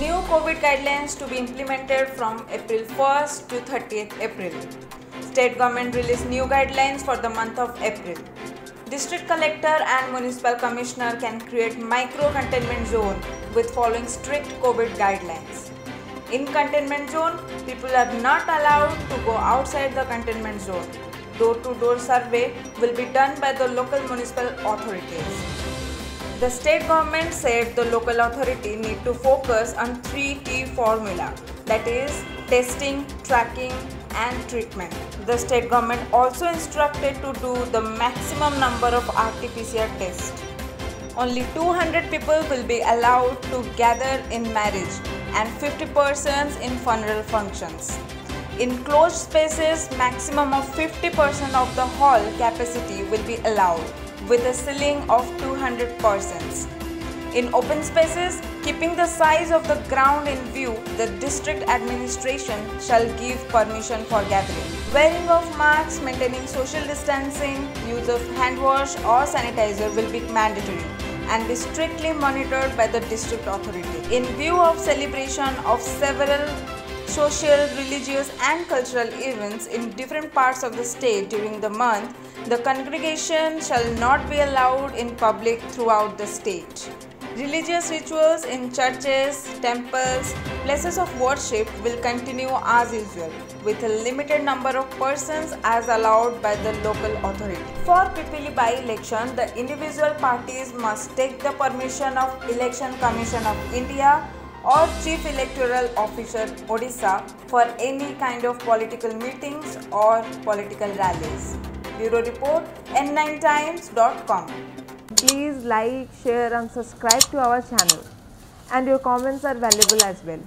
New COVID guidelines to be implemented from April 1st to 30th April. State government released new guidelines for the month of April. District collector and municipal commissioner can create micro containment zone with following strict COVID guidelines. In containment zone, people are not allowed to go outside the containment zone. Door to door survey will be done by the local municipal authorities. The state government said the local authority need to focus on three key formula that is testing, tracking and treatment. The state government also instructed to do the maximum number of RT-PCR tests. Only 200 people will be allowed to gather in marriage and 50 persons in funeral functions. In closed spaces, maximum of 50% of the hall capacity will be allowed with a ceiling of 200 persons. In open spaces, keeping the size of the ground in view, the district administration shall give permission for gathering. Wearing of masks, maintaining social distancing, use of hand wash or sanitizer will be mandatory and be strictly monitored by the district authority. In view of celebration of several social, religious and cultural events in different parts of the state during the month, the congregation shall not be allowed in public throughout the state. Religious rituals in churches, temples, places of worship will continue as usual with a limited number of persons as allowed by the local authority. For Pipili by-election, the individual parties must take the permission of Election Commission of India or Chief Electoral Officer Odisha for any kind of political meetings or political rallies. Bureau Report n9times.com Please like, share and subscribe to our channel and your comments are valuable as well.